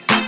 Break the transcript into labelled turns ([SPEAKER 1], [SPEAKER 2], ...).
[SPEAKER 1] Bye.